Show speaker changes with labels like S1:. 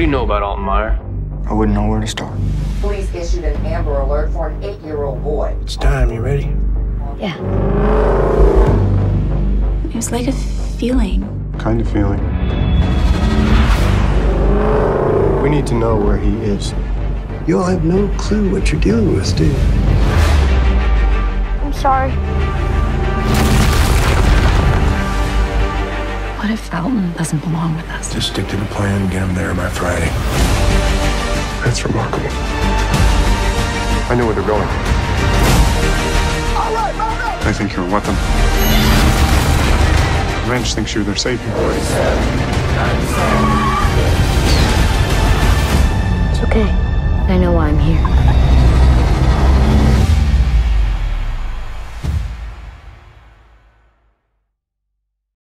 S1: you know about Alton Meyer?
S2: I wouldn't know where to start.
S3: Police issued an Amber Alert for an eight-year-old boy.
S4: It's time. You ready?
S5: Yeah. It was like a feeling.
S6: Kind of feeling. We need to know where he is.
S7: You'll have no clue what you're dealing with, do you?
S5: I'm sorry. What if Alton doesn't belong with us?
S4: Just stick to the plan and get him there by Friday.
S6: That's remarkable. I know where they're going. I think you're a them. Ranch thinks you're their savior.
S5: It's okay. I know why I'm here.